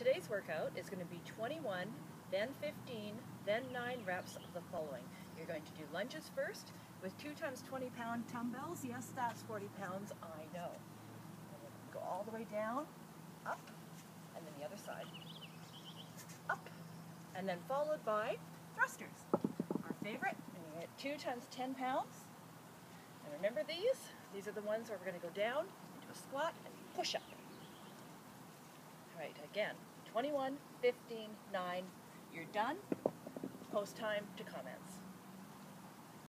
today's workout is going to be 21, then 15, then 9 reps of the following. You're going to do lunges first with 2 times 20 pound dumbbells. Yes, that's 40 pounds, I know. Go all the way down, up, and then the other side. Up, and then followed by thrusters, our favorite. And you get 2 times 10 pounds. And remember these? These are the ones where we're going to go down into a squat and push up. Right, again, 21, 15, 9. You're done. Post time to comments.